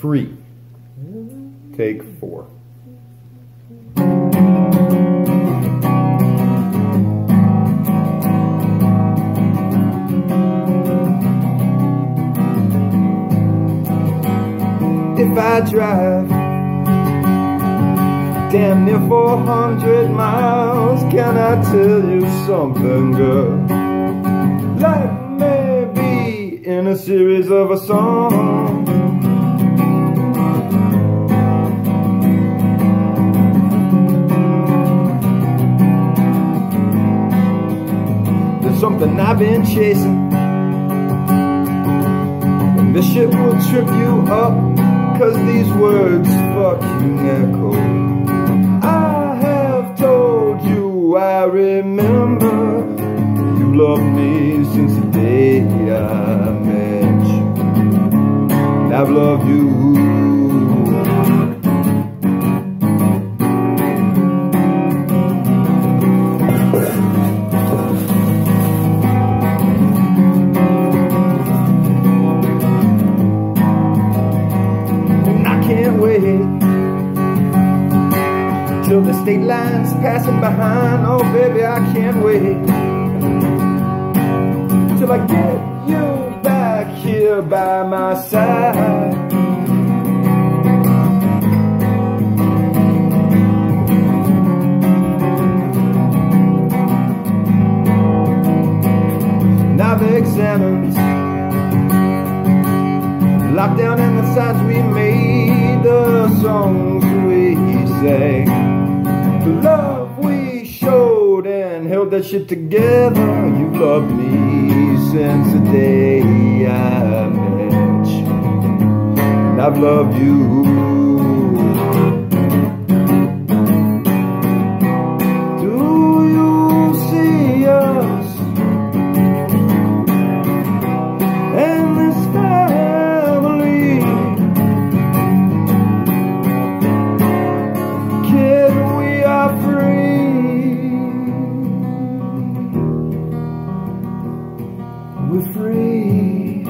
free. Take four. If I drive damn near 400 miles, can I tell you something, girl? Life may be in a series of a song. There's something I've been chasing. And this shit will trip you up, cause these words fucking echo. I have told you I remember you loved me since the day I met you. And I've loved you. Till the state line's passing behind. Oh, baby, I can't wait till I get you back here by my side. And I've examined Lockdown and the signs we made, the songs we sang, the love we showed and held that shit together. You loved me since the day I met you, and I've loved you. Free.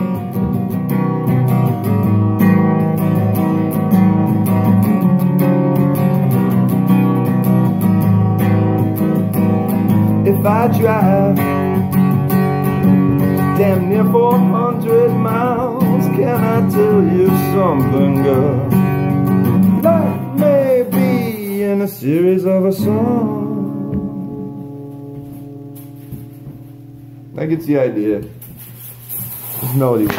If I drive damn near 400 miles. Can I tell you something, girl? Life may be in a series of a song. I get the idea. Melody.